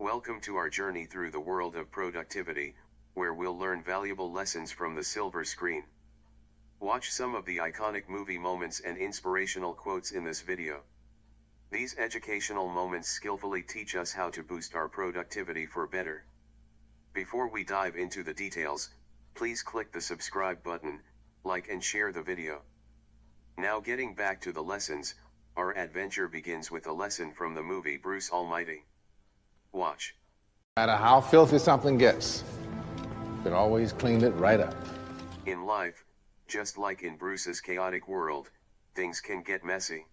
Welcome to our journey through the world of productivity, where we'll learn valuable lessons from the silver screen. Watch some of the iconic movie moments and inspirational quotes in this video. These educational moments skillfully teach us how to boost our productivity for better. Before we dive into the details, please click the subscribe button, like and share the video. Now getting back to the lessons, our adventure begins with a lesson from the movie Bruce Almighty. Watch. No matter how filthy something gets, you can always clean it right up. In life, just like in Bruce's chaotic world, things can get messy.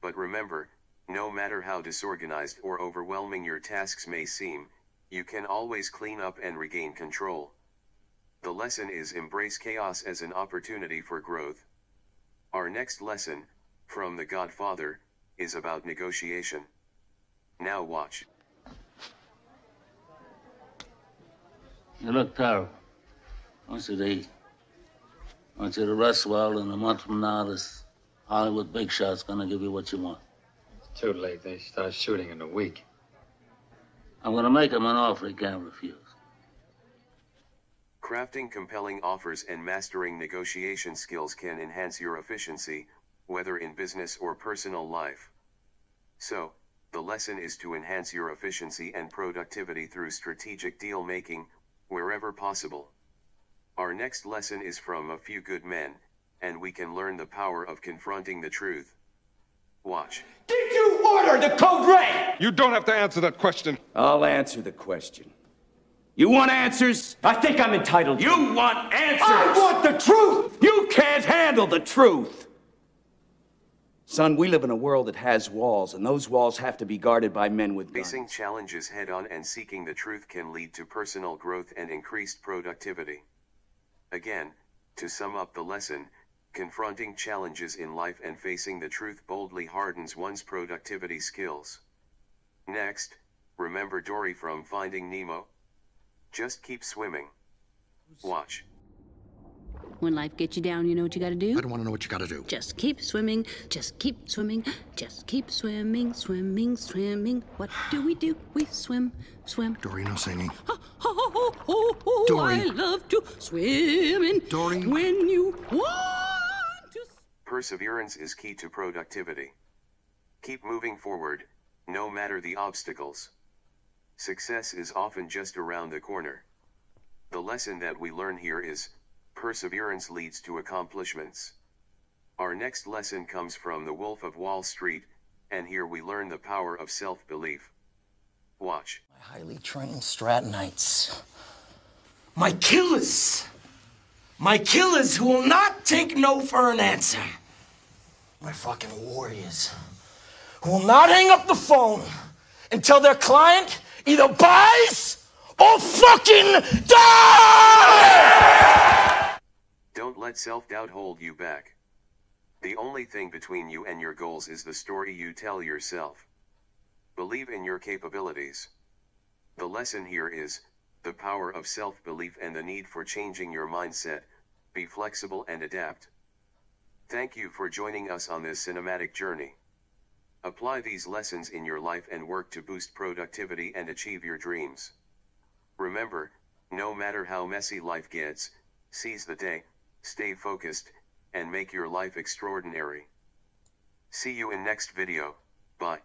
But remember, no matter how disorganized or overwhelming your tasks may seem, you can always clean up and regain control. The lesson is embrace chaos as an opportunity for growth. Our next lesson, from The Godfather, is about negotiation. Now watch. You look terrible. I want you to eat. I want you to rest well, and a month from now, this Hollywood big shot's gonna give you what you want. It's too late. They start shooting in a week. I'm gonna make him an offer he can't refuse. Crafting compelling offers and mastering negotiation skills can enhance your efficiency, whether in business or personal life. So, the lesson is to enhance your efficiency and productivity through strategic deal making, wherever possible. Our next lesson is from A Few Good Men, and we can learn the power of confronting the truth. Watch. Did you order the code red? You don't have to answer that question. I'll answer the question. You want answers? I think I'm entitled. You want answers? I want the truth! You can't handle the truth! Son, we live in a world that has walls, and those walls have to be guarded by men with guns. Facing challenges head on and seeking the truth can lead to personal growth and increased productivity. Again, to sum up the lesson, confronting challenges in life and facing the truth boldly hardens one's productivity skills. Next, remember Dory from Finding Nemo? Just keep swimming. Watch. When life gets you down, you know what you gotta do? I don't want to know what you got to do. Just keep swimming, just keep swimming, just keep swimming, swimming, swimming. What do we do? We swim, swim. Dorino singing. Oh, oh, oh, oh, Dory. I love to swim in. Dory. When you want to. Perseverance is key to productivity. Keep moving forward, no matter the obstacles. Success is often just around the corner. The lesson that we learn here is perseverance leads to accomplishments. Our next lesson comes from The Wolf of Wall Street, and here we learn the power of self belief. Watch. My highly trained Strattonites. My killers. My killers who will not take no for an answer. My fucking warriors. Who will not hang up the phone until their client either buys or fucking dies! Let self doubt hold you back. The only thing between you and your goals is the story you tell yourself. Believe in your capabilities. The lesson here is the power of self belief and the need for changing your mindset, be flexible and adapt. Thank you for joining us on this cinematic journey. Apply these lessons in your life and work to boost productivity and achieve your dreams. Remember, no matter how messy life gets, seize the day, stay focused, and make your life extraordinary. See you in next video, bye.